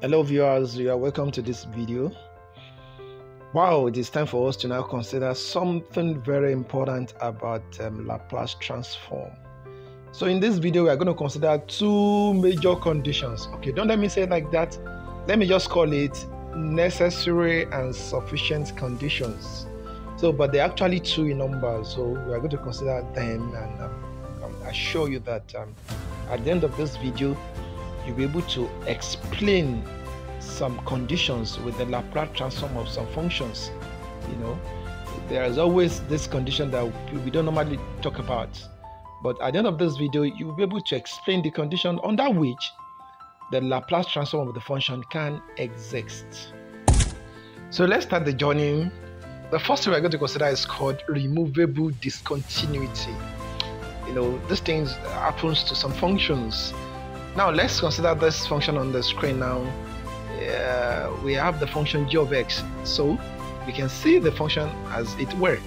Hello viewers, you are welcome to this video. Wow, it is time for us to now consider something very important about um, Laplace transform. So in this video, we are going to consider two major conditions. Okay, don't let me say like that. Let me just call it necessary and sufficient conditions. So, but they're actually two in number. So we are going to consider them and um I assure you that um, at the end of this video, you'll be able to explain some conditions with the Laplace transform of some functions. You know, there is always this condition that we don't normally talk about. But at the end of this video, you'll be able to explain the condition under which the Laplace transform of the function can exist. So let's start the journey. The first thing we're going to consider is called removable discontinuity. You know, this thing happens to some functions now let's consider this function on the screen now. Uh, we have the function g of x. So we can see the function as it were.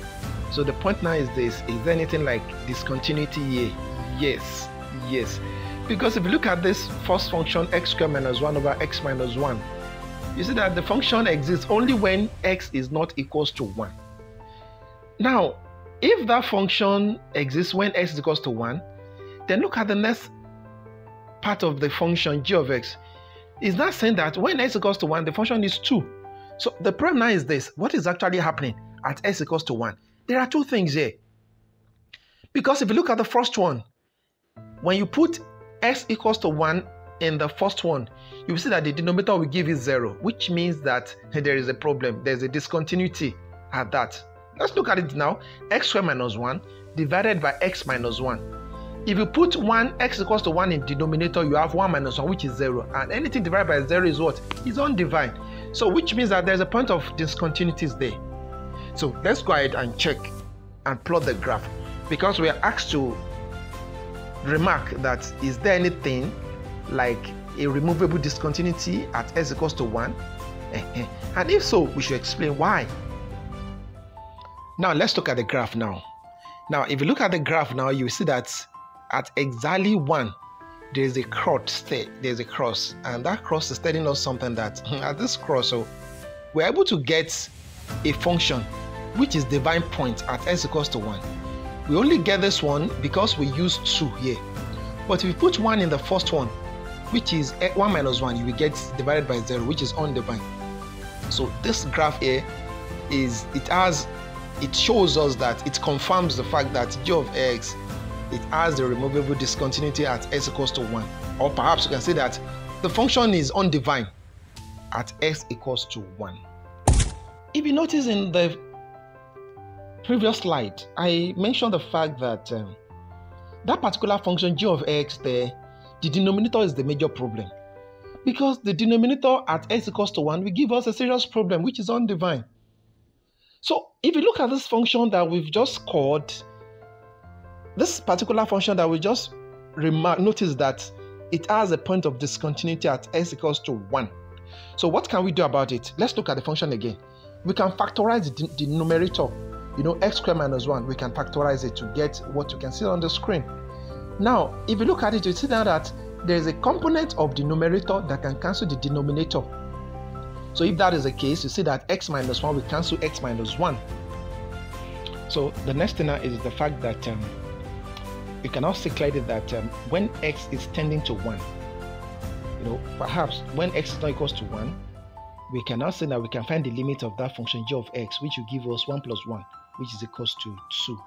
So the point now is this, is there anything like discontinuity here? Yes, yes. Because if you look at this first function x squared minus 1 over x minus 1, you see that the function exists only when x is not equals to 1. Now, if that function exists when x is equals to 1, then look at the next part of the function g of x is not saying that when x equals to 1, the function is 2. So the problem now is this. What is actually happening at x equals to 1? There are two things here. Because if you look at the first one, when you put x equals to 1 in the first one, you see that the denominator will give you 0, which means that there is a problem. There's a discontinuity at that. Let's look at it now. x squared minus 1 divided by x minus 1 if you put 1 x equals to 1 in denominator, you have 1 minus 1, which is 0. And anything divided by 0 is what? Is undefined. So which means that there's a point of discontinuities there. So let's go ahead and check and plot the graph. Because we are asked to remark that is there anything like a removable discontinuity at s equals to 1? and if so, we should explain why. Now let's look at the graph now. Now, if you look at the graph now, you see that at exactly one, there is a cross there. There's a cross, and that cross is telling us something that hmm, at this cross, so we're able to get a function which is the divine point at s equals to 1. We only get this one because we use 2 here. But if you put 1 in the first one, which is eh, 1 minus 1, you get divided by 0, which is undivine. So this graph here is, it has, it shows us that it confirms the fact that g of x it has the removable discontinuity at s equals to 1. Or perhaps you can say that the function is undivine at s equals to 1. If you notice in the previous slide, I mentioned the fact that um, that particular function g of x there, the denominator is the major problem. Because the denominator at s equals to 1 will give us a serious problem, which is undivine. So if you look at this function that we've just called this particular function that we just remark, notice that it has a point of discontinuity at s equals to 1. So what can we do about it? Let's look at the function again. We can factorize the, the numerator, you know, x squared minus 1. We can factorize it to get what you can see on the screen. Now, if you look at it, you see now that there is a component of the numerator that can cancel the denominator. So if that is the case, you see that x minus 1 will cancel x minus 1. So the next thing now is the fact that um, we can also clearly that um, when x is tending to 1, you know, perhaps when x is not equals to 1, we can now say that we can find the limit of that function g of x, which will give us 1 plus 1, which is equals to 2.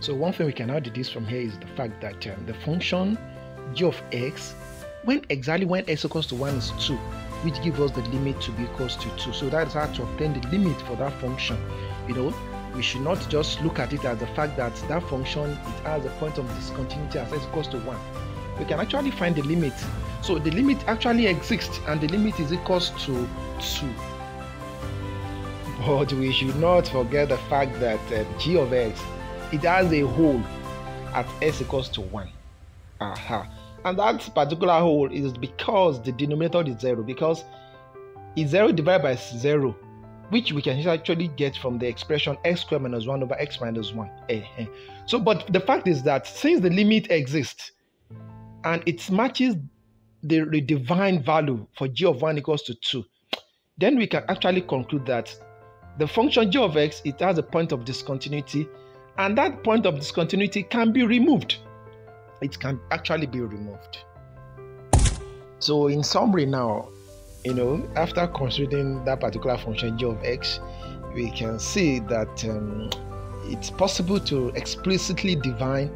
So one thing we can now deduce from here is the fact that um, the function g of x, when exactly when x equals to 1 is 2, which gives us the limit to be equals to 2. So that is how to obtain the limit for that function. You know, we should not just look at it as the fact that that function it has a point of discontinuity as x equals to 1 we can actually find the limit. So the limit actually exists and the limit is equals to 2 but we should not forget the fact that uh, g of x it has a hole at s equals to 1 aha. And that particular hole is because the denominator is 0 because it's 0 divided by 0 which we can actually get from the expression x squared minus 1 over x minus 1. So, but the fact is that since the limit exists and it matches the redefined value for g of 1 equals to 2, then we can actually conclude that the function g of x, it has a point of discontinuity, and that point of discontinuity can be removed. It can actually be removed. So in summary now, you know, after considering that particular function g of x, we can see that um, it's possible to explicitly define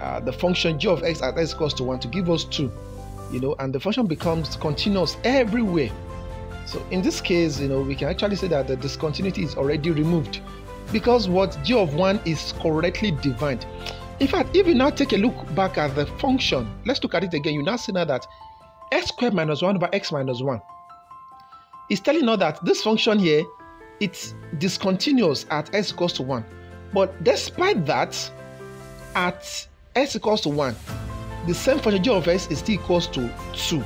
uh, the function g of x at x equals to 1 to give us 2, you know, and the function becomes continuous everywhere. So in this case, you know, we can actually say that the discontinuity is already removed because what g of 1 is correctly defined. In fact, if you now take a look back at the function, let's look at it again, you now see now that x squared minus 1 over x minus 1 is telling us that this function here, it's discontinuous at x equals to 1. But despite that, at x equals to 1, the same function g of x is still equals to 2.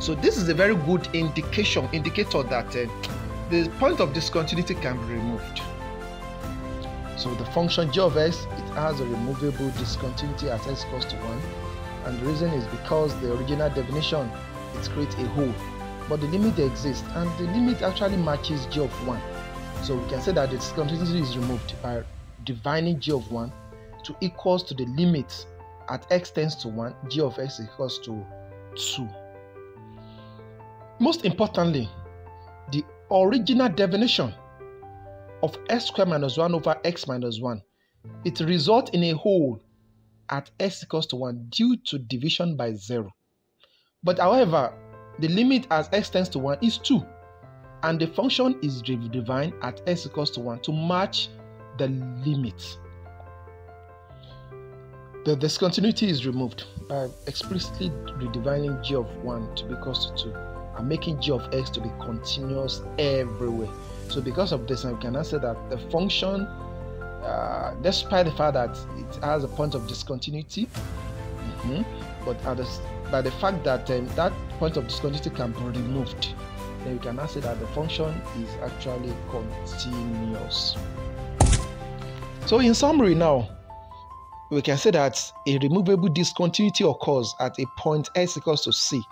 So this is a very good indication, indicator that uh, the point of discontinuity can be removed. So the function g of x, it has a removable discontinuity at x equals to 1. And the reason is because the original definition, it creates a hole. But the limit exists, and the limit actually matches g of 1. So we can say that the discontinuity is removed by dividing g of 1 to equals to the limit at x tends to 1, g of x equals to 2. Most importantly, the original definition of x squared minus 1 over x minus 1, it results in a hole at x equals to 1 due to division by 0. But however, the limit as x tends to 1 is 2, and the function is defined at x equals to 1 to match the limit. The discontinuity is removed by explicitly redefining g of 1 to be equals to 2 and making g of x to be continuous everywhere. So because of this, I can answer that the function, uh, despite the fact that it has a point of discontinuity, mm-hmm, but the, by the fact that um, that point of discontinuity can be removed, then we can answer that the function is actually continuous. So in summary now, we can say that a removable discontinuity occurs at a point s equals to c.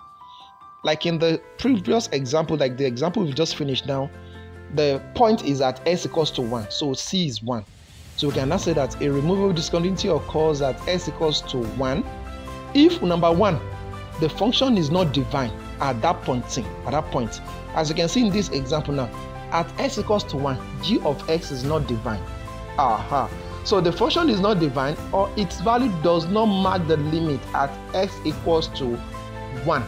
Like in the previous example, like the example we just finished now, the point is at s equals to 1, so c is 1. So we can now say that a removable discontinuity occurs at s equals to 1 if number 1, the function is not defined at that point, at that point. As you can see in this example now, at s equals to 1, g of x is not defined. Aha. So the function is not defined or its value does not mark the limit at x equals to 1.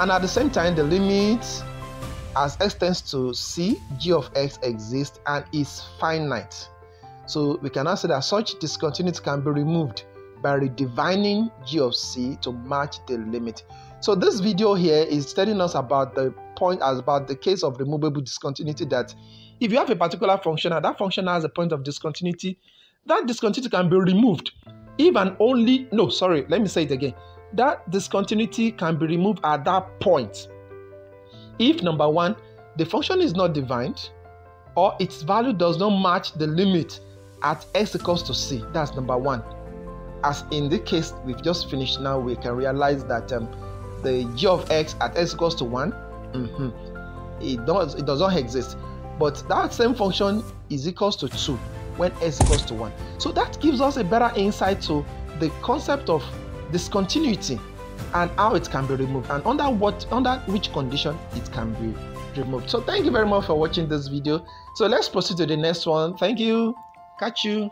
And at the same time, the limit as x tends to c, g of x exists and is finite. So we can say that such discontinuity can be removed by redefining g of c to match the limit. So this video here is telling us about the point as about the case of removable discontinuity that if you have a particular function and that function has a point of discontinuity, that discontinuity can be removed if and only, no, sorry, let me say it again. That discontinuity can be removed at that point. If number one, the function is not defined or its value does not match the limit at x equals to c. That's number one. As in the case we've just finished now, we can realize that um, the g of x at x equals to one, mm-hmm, it does it does not exist. But that same function is equals to 2 when x equals to 1. So that gives us a better insight to the concept of discontinuity and how it can be removed and under what under which condition it can be removed. So thank you very much for watching this video. So let's proceed to the next one. Thank you. Catch you.